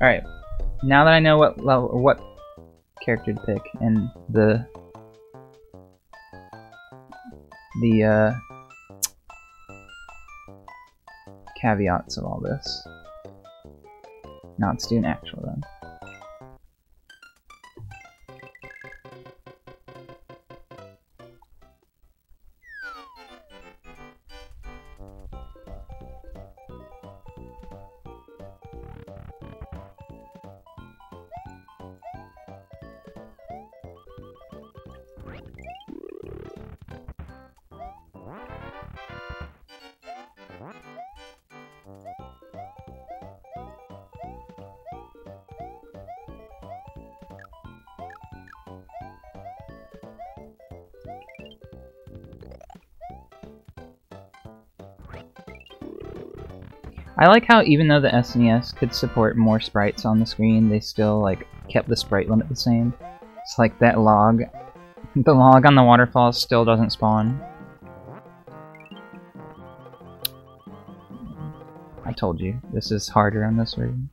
Alright. Now that I know what level, what character to pick and the the uh, caveats of all this. Now let's do an actual then. I like how even though the SNES could support more sprites on the screen, they still like kept the sprite limit the same. It's like that log, the log on the waterfall still doesn't spawn. I told you, this is harder on this version.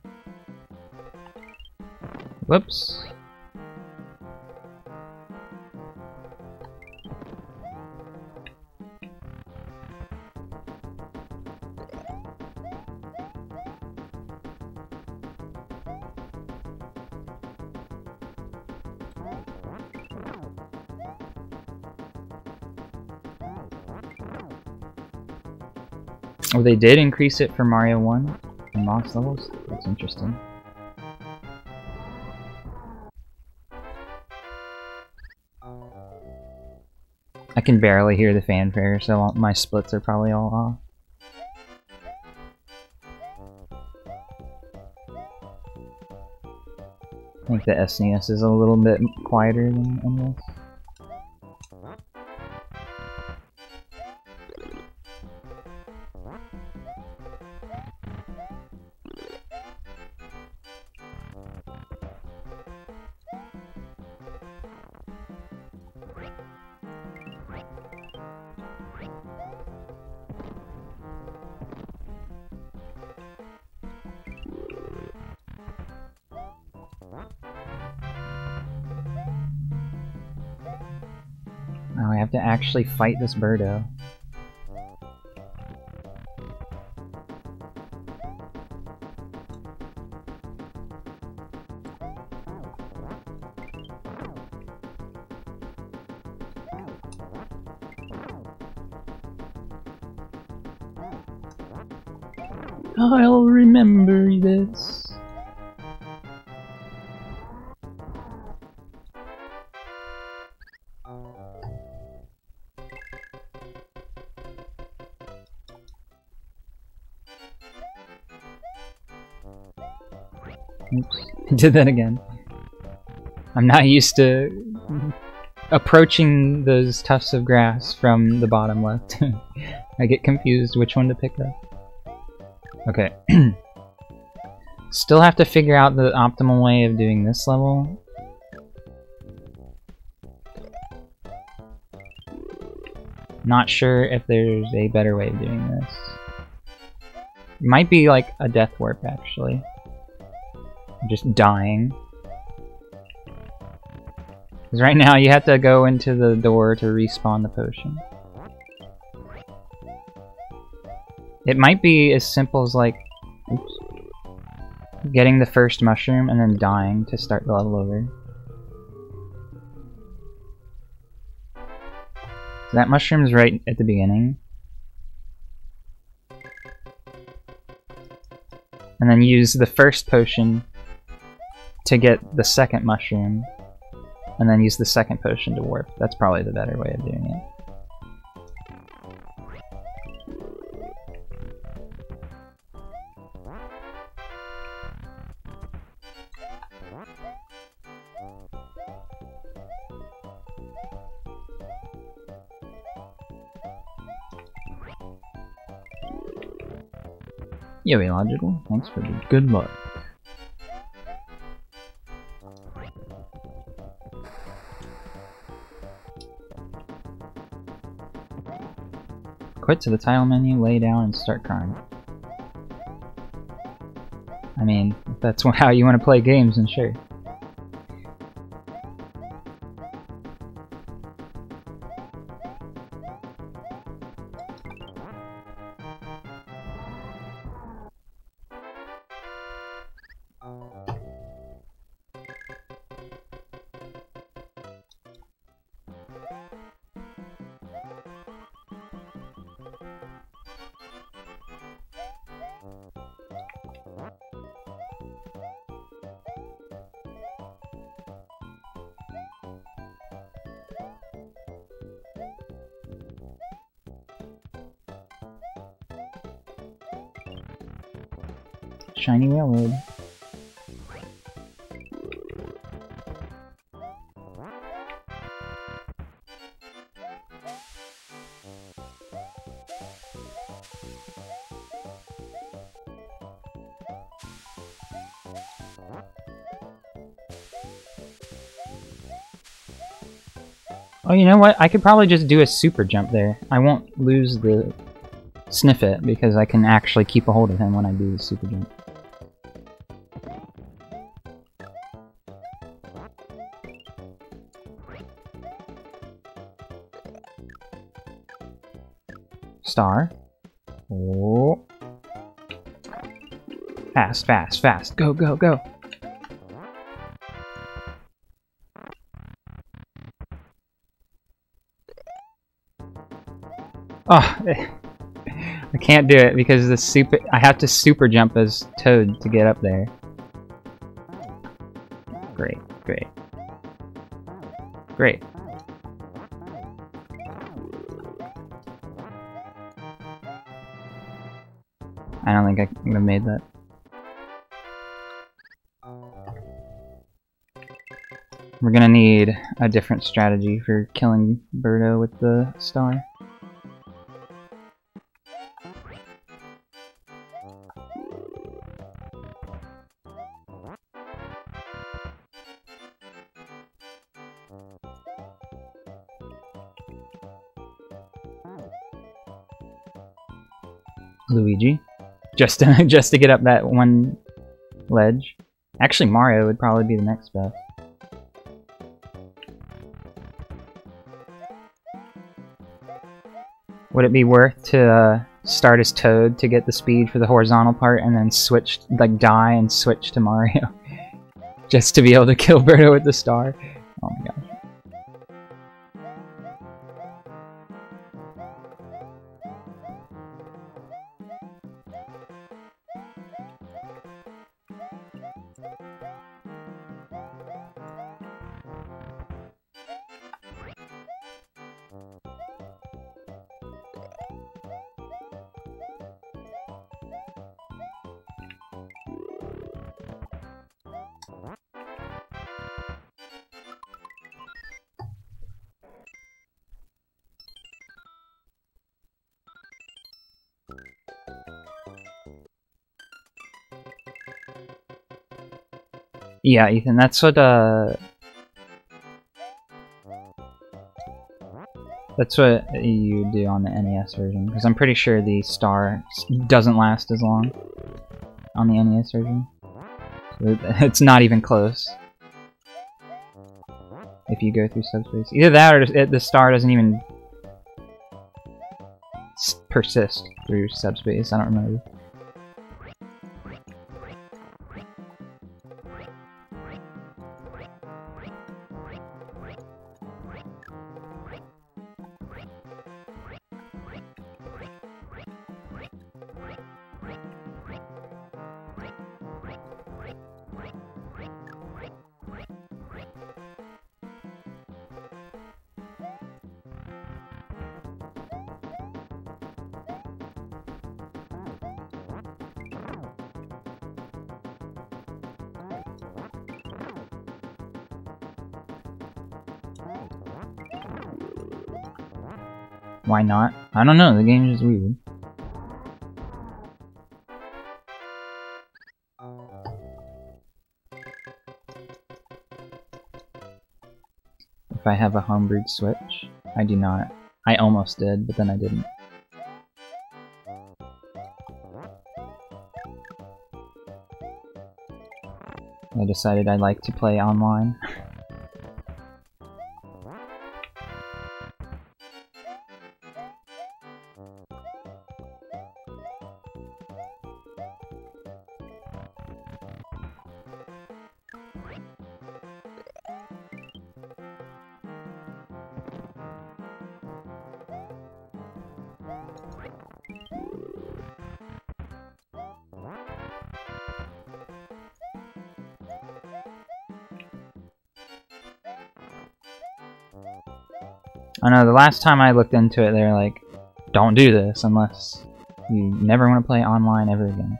Whoops. They did increase it for Mario 1 in Lost levels? That's interesting. I can barely hear the fanfare, so my splits are probably all off. I think the SNES is a little bit quieter than, than this. Have to actually fight this birdo. did that again. I'm not used to approaching those tufts of grass from the bottom left. I get confused which one to pick up. Okay. Still have to figure out the optimal way of doing this level. Not sure if there's a better way of doing this. Might be like a death warp actually just dying. Because right now you have to go into the door to respawn the potion. It might be as simple as like, oops, getting the first mushroom and then dying to start the level over. So that mushroom's right at the beginning. And then use the first potion to get the second mushroom, and then use the second potion to warp. That's probably the better way of doing it. Yo, illogical. Thanks for the good luck. To the tile menu, lay down, and start crying. I mean, if that's how you want to play games, then sure. Shiny railroad. Oh, you know what? I could probably just do a super jump there. I won't lose the Snifit because I can actually keep a hold of him when I do the super jump. Star. Oh. Fast, fast, fast. Go, go, go. Oh, I can't do it because the super. I have to super jump as Toad to get up there. Great, great, great. I don't think I could have made that. We're gonna need a different strategy for killing Birdo with the star. Just to, just to get up that one ledge. Actually, Mario would probably be the next best. Would it be worth to uh, start as Toad to get the speed for the horizontal part and then switch, like die and switch to Mario? Just to be able to kill Birdo with the star? Oh my gosh. Yeah, Ethan, that's what, uh... That's what you do on the NES version, because I'm pretty sure the star doesn't last as long on the NES version. It's not even close. If you go through subspace. Either that or it, the star doesn't even persist through subspace, I don't remember. Why not? I don't know, the game is weird. If I have a homebrewed Switch, I do not. I almost did, but then I didn't. I decided I'd like to play online. last time I looked into it, they're like, don't do this unless you never want to play online ever again.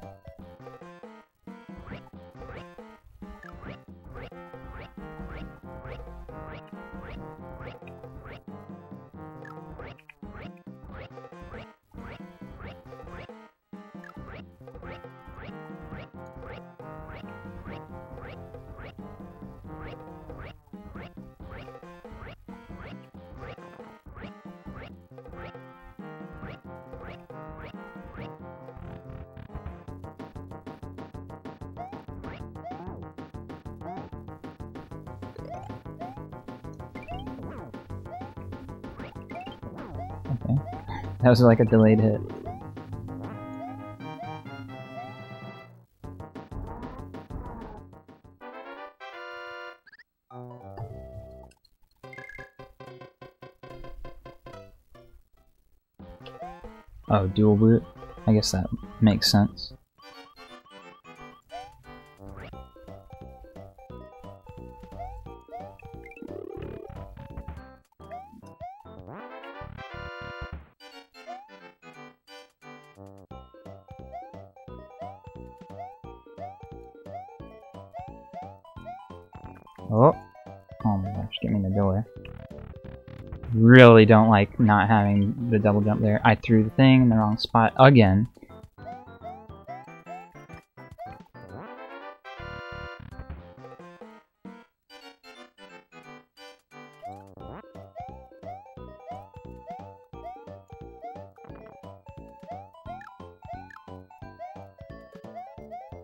That was like a delayed hit. Oh, dual boot? I guess that makes sense. Oh. Oh my gosh, get me in the door. Really don't like not having the double jump there. I threw the thing in the wrong spot again.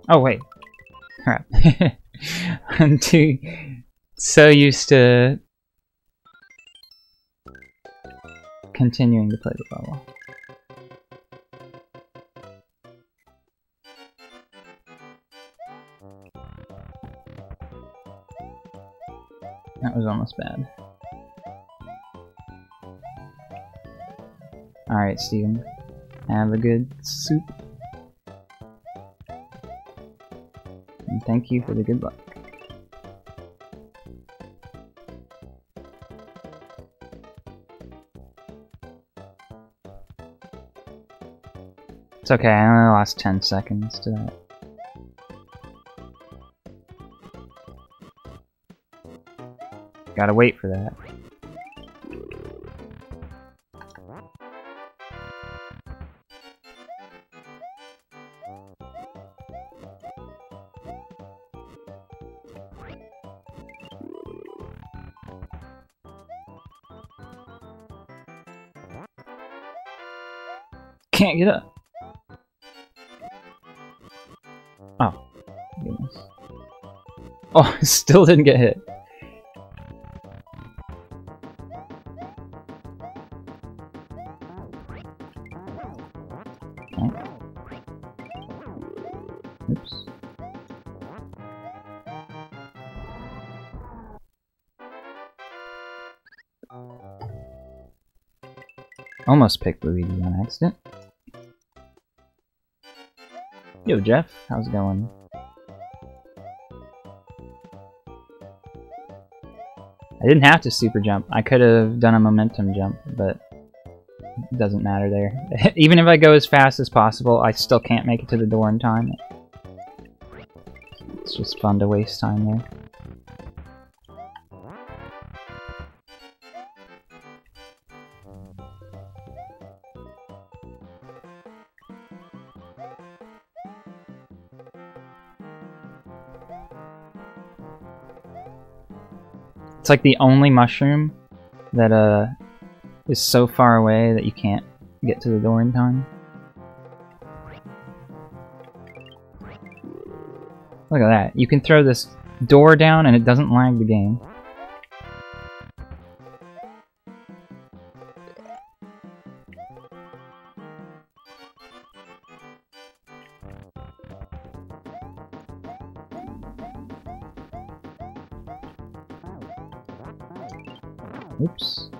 Oh wait. Crap. I'm too so used to continuing to play the level. That was almost bad. Alright, Steven. Have a good soup. And thank you for the good luck. Okay, I only lost 10 seconds to that. Gotta wait for that. Can't get up. Oh, I still didn't get hit. Oops. Almost picked Luigi on accident. Yo, Jeff, how's it going? I didn't have to super jump. I could have done a momentum jump, but it doesn't matter there. Even if I go as fast as possible, I still can't make it to the door in time. It's just fun to waste time there. Like the only mushroom that uh is so far away that you can't get to the door in time. Look at that. You can throw this door down and it doesn't lag the game. Oops.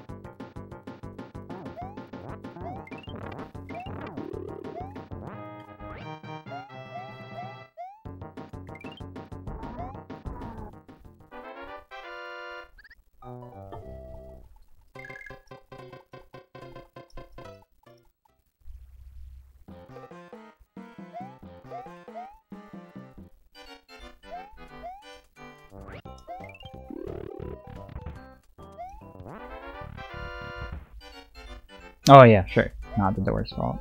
Oh yeah, sure. Not the door's fault.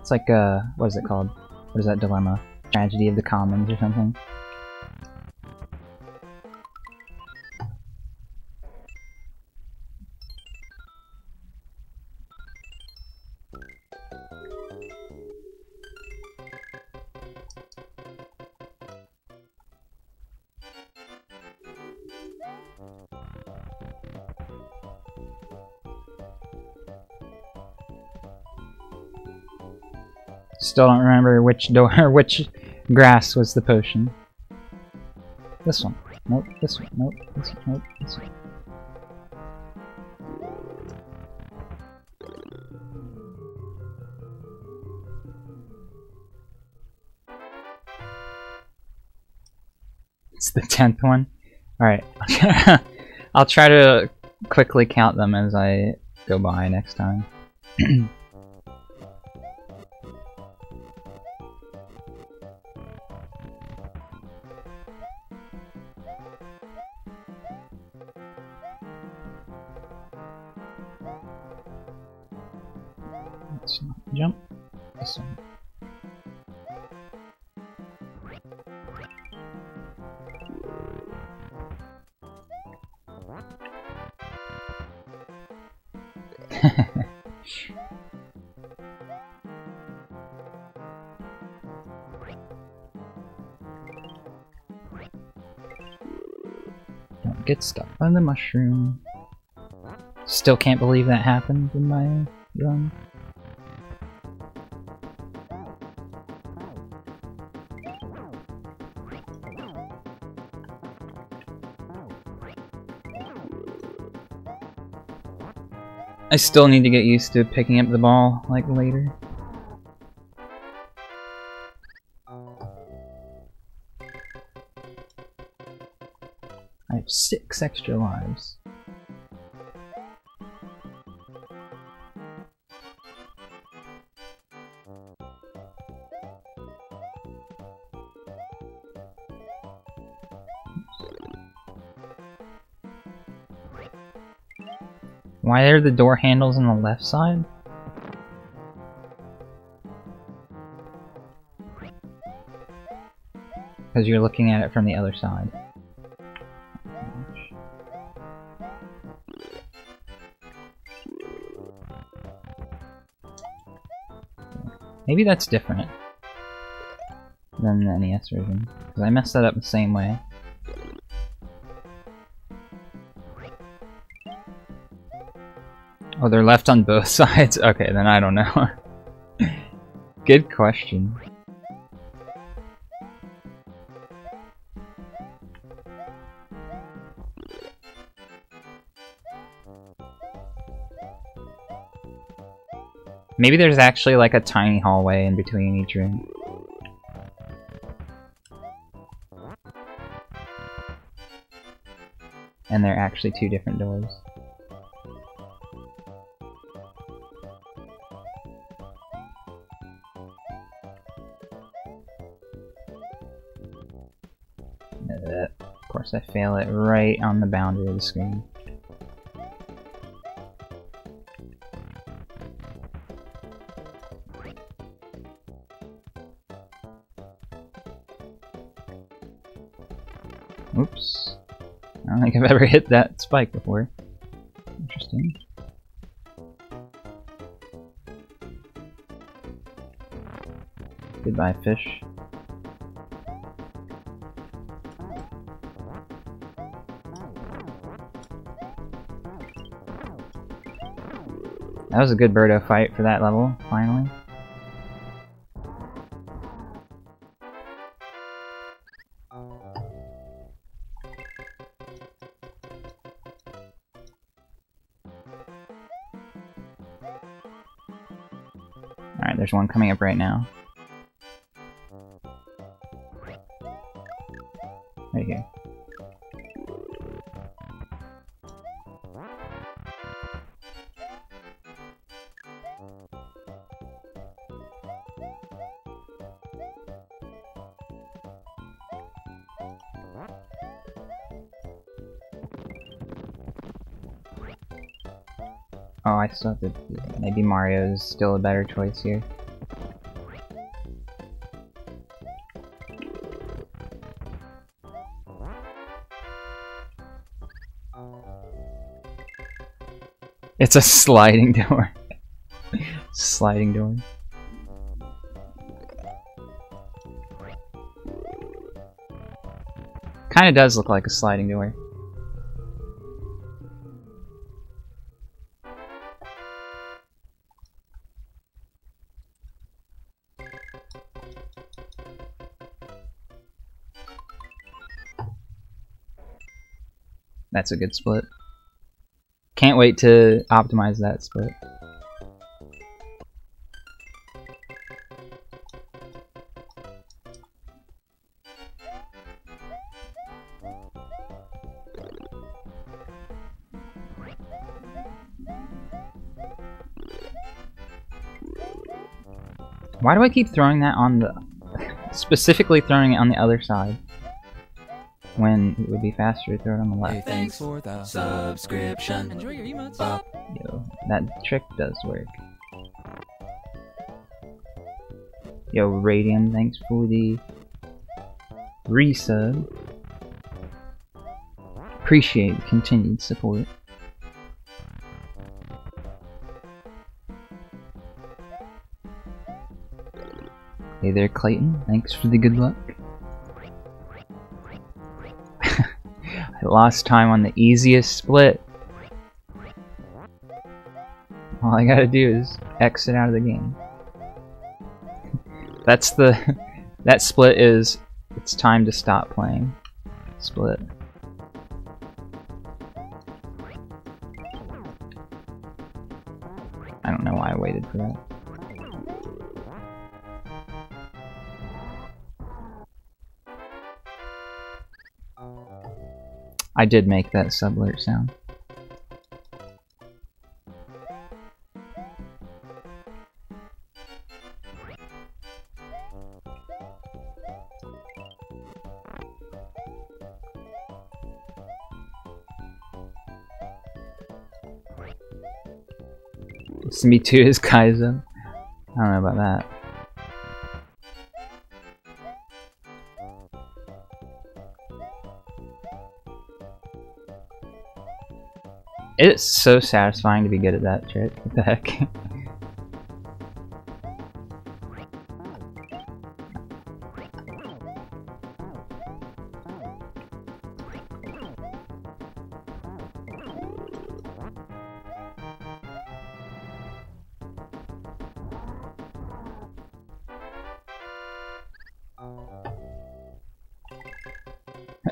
It's like, uh, what is it called? What is that dilemma? Tragedy of the Commons or something? Still don't remember which door, which grass was the potion. This one. Nope. This one. Nope. This one. Nope. This one. It's the tenth one. Alright. I'll try to quickly count them as I go by next time. Jump. Don't get stuck on the mushroom. Still can't believe that happened in my run. I still need to get used to picking up the ball, like, later. I have six extra lives. Why are the door handles on the left side? Because you're looking at it from the other side. Maybe that's different than the NES version. Because I messed that up the same way. Oh, they're left on both sides? Okay, then I don't know. Good question. Maybe there's actually like a tiny hallway in between each room. And they're actually two different doors. course I fail it right on the boundary of the screen. Oops. I don't think I've ever hit that spike before. Interesting. Goodbye, fish. That was a good Birdo fight for that level, finally. Alright, there's one coming up right now. Maybe Mario's still a better choice here. It's a sliding door. sliding door. Kinda does look like a sliding door. That's a good split. Can't wait to optimize that split. Why do I keep throwing that on the... specifically throwing it on the other side? When it would be faster to throw it on the left. Hey, thanks for the subscription. Enjoy your emotes. Bop. Yo, that trick does work. Yo, Radium, thanks for the resub. Appreciate the continued support. Hey there, Clayton. Thanks for the good luck. I lost time on the easiest split. All I gotta do is exit out of the game. That's the... that split is... It's time to stop playing. Split. I did make that sublert sound. Me too is Kaizo. I don't know about that. It's so satisfying to be good at that trick. What the heck?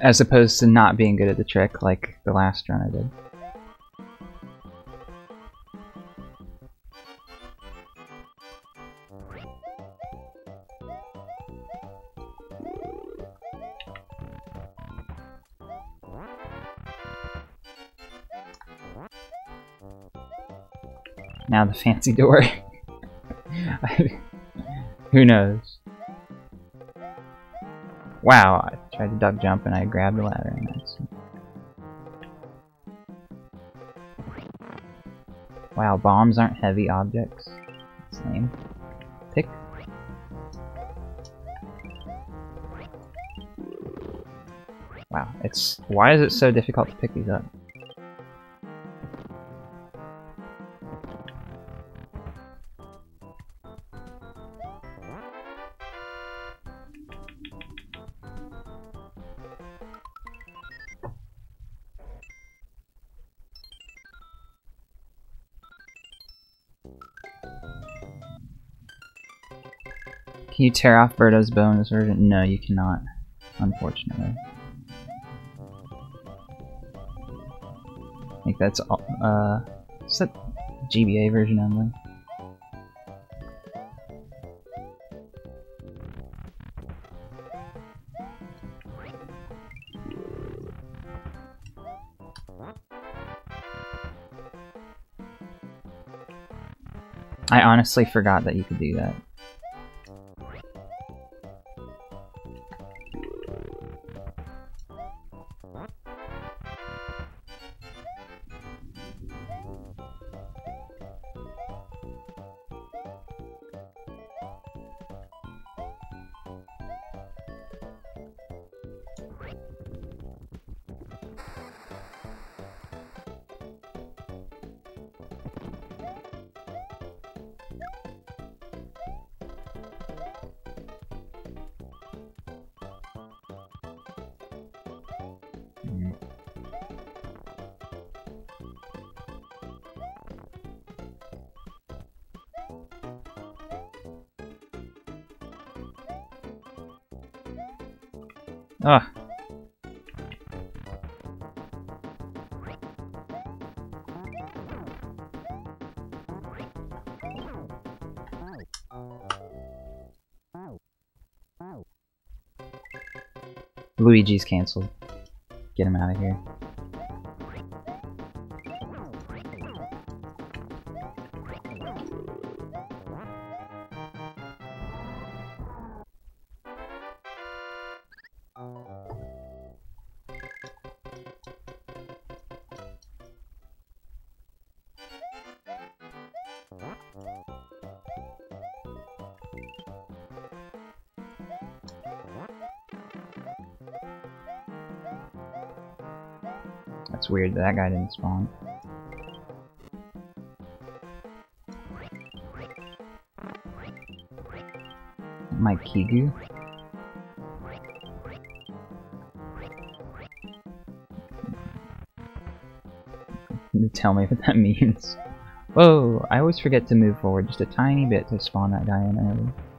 As opposed to not being good at the trick like the last run I did. Fancy door. Who knows? Wow, I tried to duck jump and I grabbed the ladder and that's... Wow, bombs aren't heavy objects. That's lame. Pick. Wow, it's... Why is it so difficult to pick these up? Can you tear off Birdo's in version? No, you cannot, unfortunately. I think that's all, uh, is that GBA version only? I honestly forgot that you could do that. Ah. Luigi's cancelled. Get him out of here. Weird that, that guy didn't spawn. My Kigu? Tell me what that means. Whoa, I always forget to move forward just a tiny bit to spawn that guy in early.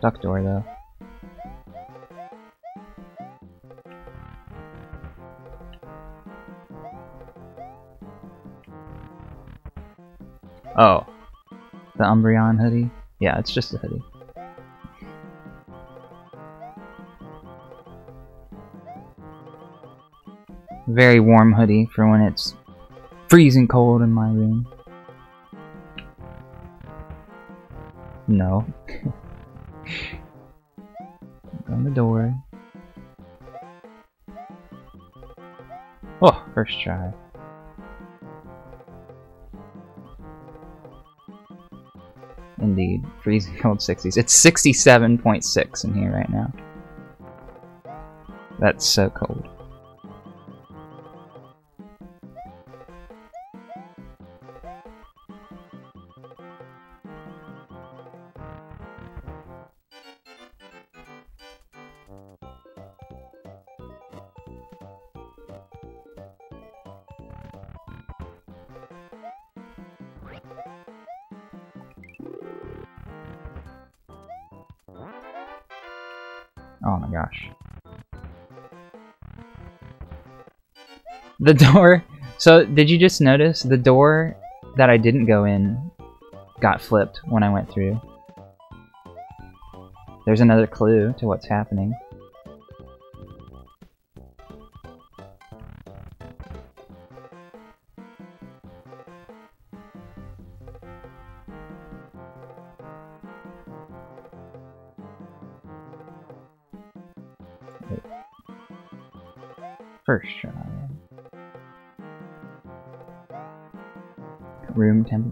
Duck door though. Oh. The Umbreon hoodie? Yeah, it's just a hoodie. Very warm hoodie for when it's freezing cold in my room. No. first try. Indeed, freezing cold 60s. It's 67.6 in here right now. That's so cold. Oh my gosh. The door... So, did you just notice? The door that I didn't go in got flipped when I went through. There's another clue to what's happening.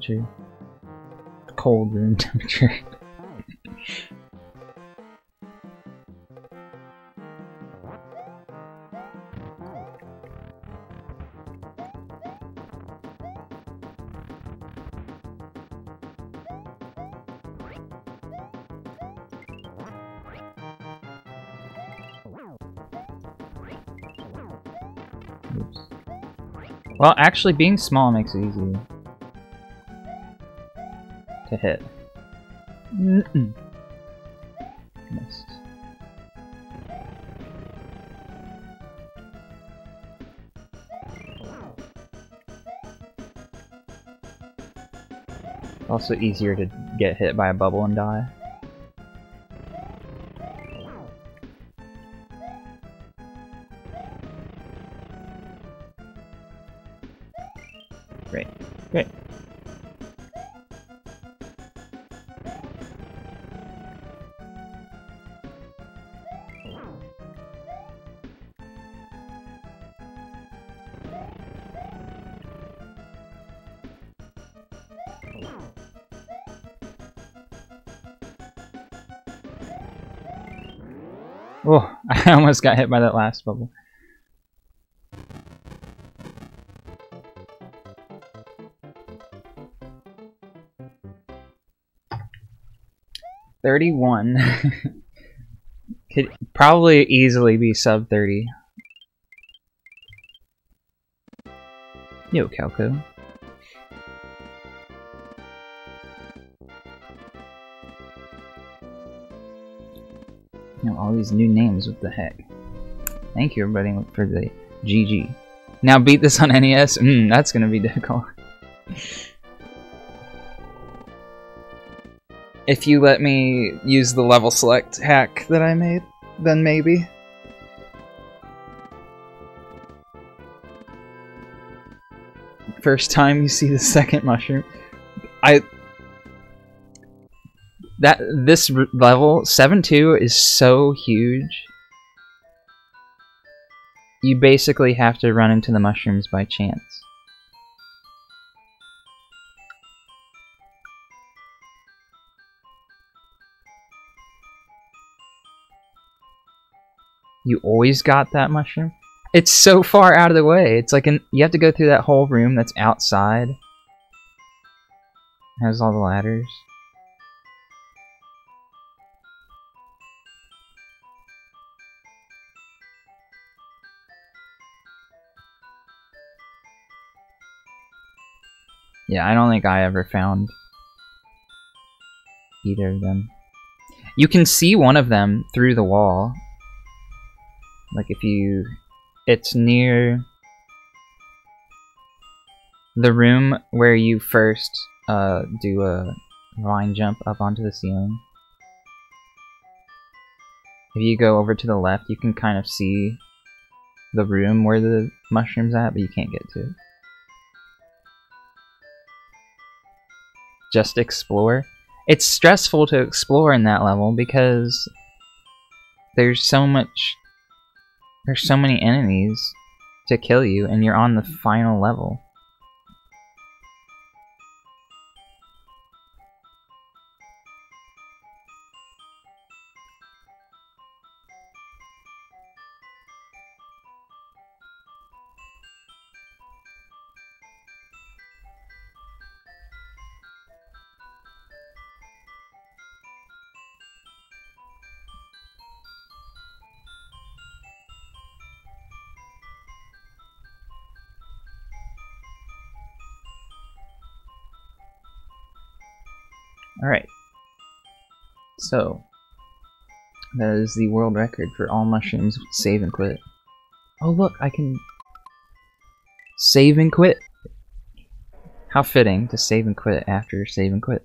temperature. Cold room temperature. Well, actually, being small makes it easy to hit. Mm -mm. Missed. Also easier to get hit by a bubble and die. Oh, I almost got hit by that last bubble. Thirty-one. Could probably easily be sub thirty. Yo, Calco. All these new names, what the heck? Thank you everybody for the GG. Now beat this on NES? Mmm, that's gonna be difficult. if you let me use the level select hack that I made, then maybe. First time you see the second mushroom. I that this level 7-2 is so huge. You basically have to run into the mushrooms by chance. You always got that mushroom? It's so far out of the way. It's like an, you have to go through that whole room that's outside. Has all the ladders. Yeah, I don't think I ever found either of them. You can see one of them through the wall. Like if you... It's near the room where you first uh, do a vine jump up onto the ceiling. If you go over to the left, you can kind of see the room where the mushroom's at, but you can't get to it. Just explore. It's stressful to explore in that level because there's so much there's so many enemies to kill you and you're on the final level. So, that is the world record for all mushrooms save and quit. Oh look, I can save and quit. How fitting to save and quit after save and quit.